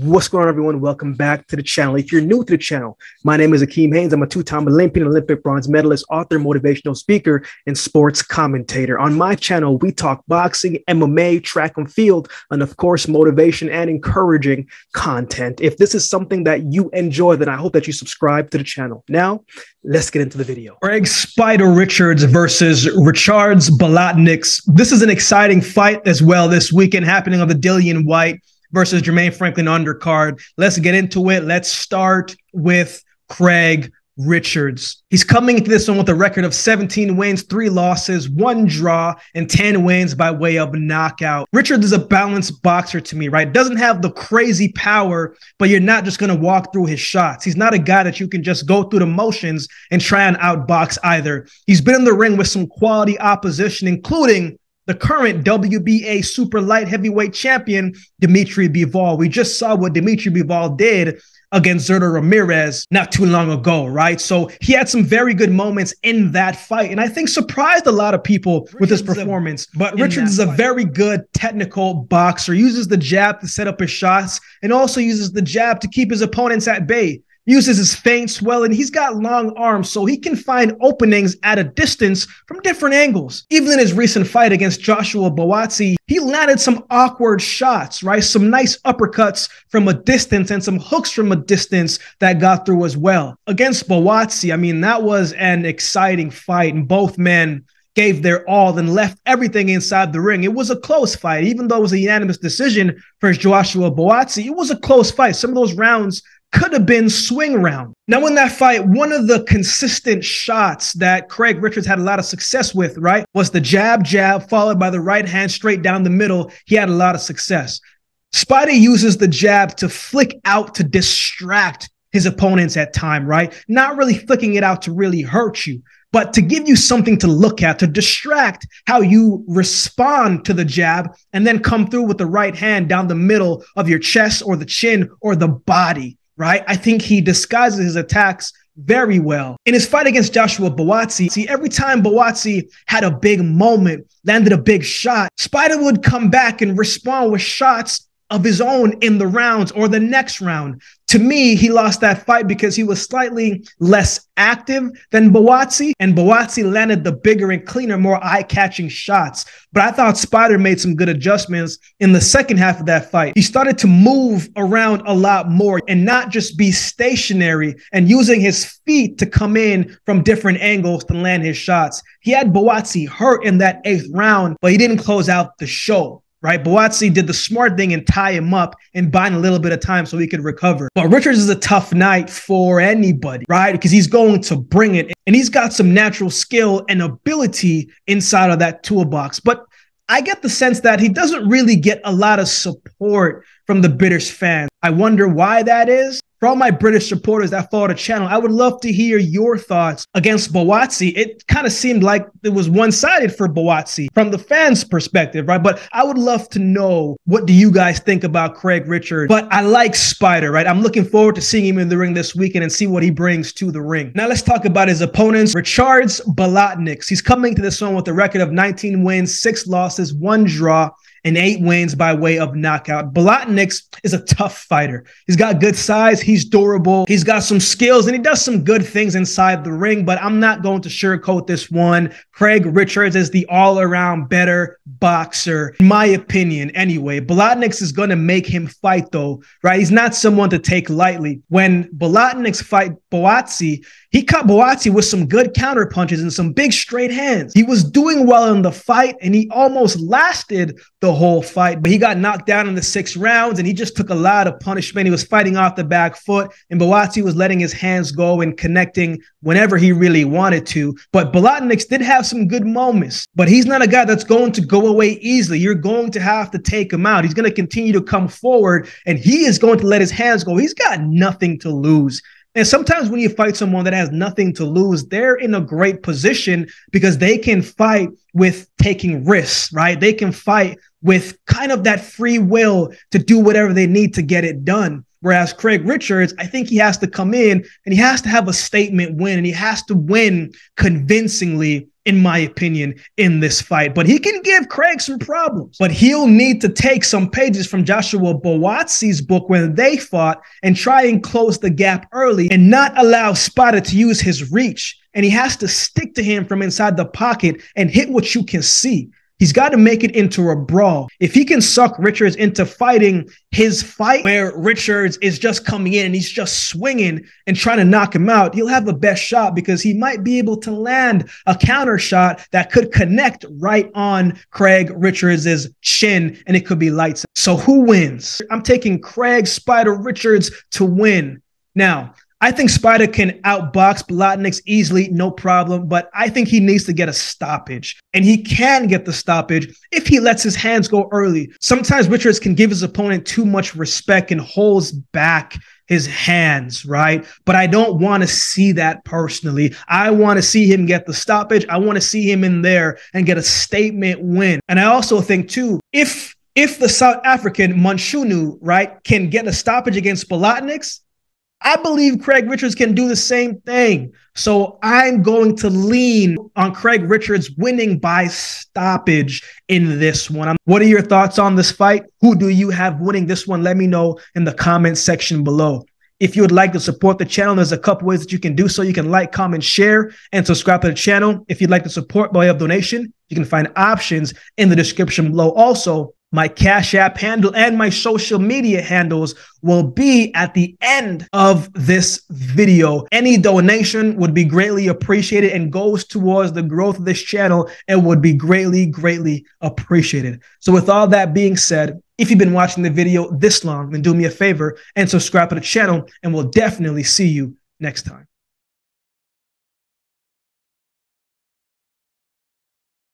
What's going on, everyone? Welcome back to the channel. If you're new to the channel, my name is Akeem Haynes. I'm a two-time Olympian, Olympic bronze medalist, author, motivational speaker, and sports commentator. On my channel, we talk boxing, MMA, track and field, and of course, motivation and encouraging content. If this is something that you enjoy, then I hope that you subscribe to the channel. Now, let's get into the video. Craig Spider Richards versus Ricards Bolotniks. This is an exciting fight as well this weekend happening on the Dillian Whyte versus Jermaine Franklin undercard. Let's get into it. Let's start with Craig Richards. He's coming into this one with a record of 17 wins, three losses, one draw, and 10 wins by way of knockout. Richards is a balanced boxer to me, right? Doesn't have the crazy power, but you're not just going to walk through his shots. He's not a guy that you can just go through the motions and try and outbox either. He's been in the ring with some quality opposition, including the current WBA super light heavyweight champion, Dimitri Bivol. We just saw what Dimitri Bivol did against Zurdo Ramirez not too long ago, right? So he had some very good moments in that fight, and I think surprised a lot of people Richards with his performance. A, but Richards is a fight. very good technical boxer, uses the jab to set up his shots, and also uses the jab to keep his opponents at bay uses his feints well, and he's got long arms, so he can find openings at a distance from different angles. Even in his recent fight against Joshua Buatsi, he landed some awkward shots, right? Some nice uppercuts from a distance and some hooks from a distance that got through as well. Against Buatsi, I mean, that was an exciting fight, and both men gave their all and left everything inside the ring. It was a close fight, even though it was a unanimous decision for Joshua Buatsi. It was a close fight. Some of those rounds could have been swing round. Now, in that fight, one of the consistent shots that Craig Richards had a lot of success with, right, was the jab, jab, followed by the right hand straight down the middle. He had a lot of success. Spidey uses the jab to flick out to distract his opponents at time, right? Not really flicking it out to really hurt you, but to give you something to look at, to distract how you respond to the jab, and then come through with the right hand down the middle of your chest or the chin or the body right? I think he disguises his attacks very well. In his fight against Joshua Buatsi, see, every time Buatsi had a big moment, landed a big shot, Spider would come back and respond with shots of his own in the rounds or the next round. To me, he lost that fight because he was slightly less active than Buatsi, and Buatsi landed the bigger and cleaner, more eye-catching shots. But I thought Spider made some good adjustments in the second half of that fight. He started to move around a lot more and not just be stationary and using his feet to come in from different angles to land his shots. He had Buatsi hurt in that eighth round, but he didn't close out the show right? Buatsi did the smart thing and tie him up and buy him a little bit of time so he could recover. But Richards is a tough night for anybody, right? Because he's going to bring it and he's got some natural skill and ability inside of that toolbox. But I get the sense that he doesn't really get a lot of support from the British fans. I wonder why that is. For all my British supporters that follow the channel, I would love to hear your thoughts against Buatsi. It kind of seemed like it was one-sided for Buatsi from the fans' perspective, right? But I would love to know what do you guys think about Craig Richard. But I like Spider, right? I'm looking forward to seeing him in the ring this weekend and see what he brings to the ring. Now let's talk about his opponents. Ricards Bolotniks. He's coming to this one with a record of 19 wins, six losses, one draw and eight wins by way of knockout. Bolotniks is a tough fighter. He's got good size, he's durable, he's got some skills, and he does some good things inside the ring. But I'm not going to sugarcoat this one. Craig Richards is the all around better boxer, in my opinion, anyway. Bolotniks is going to make him fight, though, right? He's not someone to take lightly. When Bolotniks fight Buatsi, he caught Buatsi with some good counter punches and some big straight hands. He was doing well in the fight, and he almost lasted the whole fight, but he got knocked down in the six rounds and he just took a lot of punishment. He was fighting off the back foot, and Buatsi was letting his hands go and connecting whenever he really wanted to. But Bolotniks did have some good moments, but he's not a guy that's going to go away easily. You're going to have to take him out. He's going to continue to come forward, and he is going to let his hands go. He's got nothing to lose. And sometimes when you fight someone that has nothing to lose, they're in a great position because they can fight with taking risks, right? They can fight with kind of that free will to do whatever they need to get it done. Whereas Craig Richards, I think he has to come in and he has to have a statement win and he has to win convincingly in my opinion, in this fight. But he can give Craig some problems. But he'll need to take some pages from Joshua Buatsi's book when they fought and try and close the gap early and not allow Spider to use his reach. And he has to stick to him from inside the pocket and hit what you can see. He's got to make it into a brawl. If he can suck Richards into fighting his fight where Richards is just coming in and he's just swinging and trying to knock him out, he'll have the best shot because he might be able to land a counter shot that could connect right on Craig Richards' chin and it could be lights. So who wins? I'm taking Craig Spider Richards to win. Now, I think Spider can outbox Bolotniks easily, no problem, but I think he needs to get a stoppage. And he can get the stoppage if he lets his hands go early. Sometimes Richards can give his opponent too much respect and holds back his hands, right? But I don't want to see that personally. I want to see him get the stoppage. I want to see him in there and get a statement win. And I also think too, if if the South African Mchunu, right, can get a stoppage against Bolotniks, I believe Craig Richards can do the same thing. So I'm going to lean on Craig Richards winning by stoppage in this one. What are your thoughts on this fight? Who do you have winning this one? Let me know in the comment section below. If you would like to support the channel, there's a couple ways that you can do so. You can like, comment, share, and subscribe to the channel. If you'd like to support by of donation, you can find options in the description below. Also, my Cash App handle and my social media handles will be at the end of this video. Any donation would be greatly appreciated and goes towards the growth of this channel and would be greatly, greatly appreciated. So with all that being said, if you've been watching the video this long, then do me a favor and subscribe to the channel and we'll definitely see you next time.